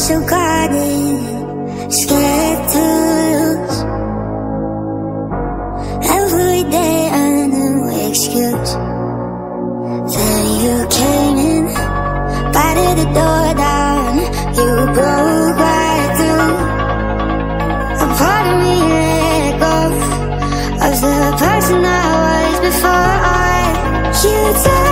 so guarded, scared to lose. Every day a new excuse. Then you came in, batted the door down, you broke right through. A part of me let go of the person I was before. I, you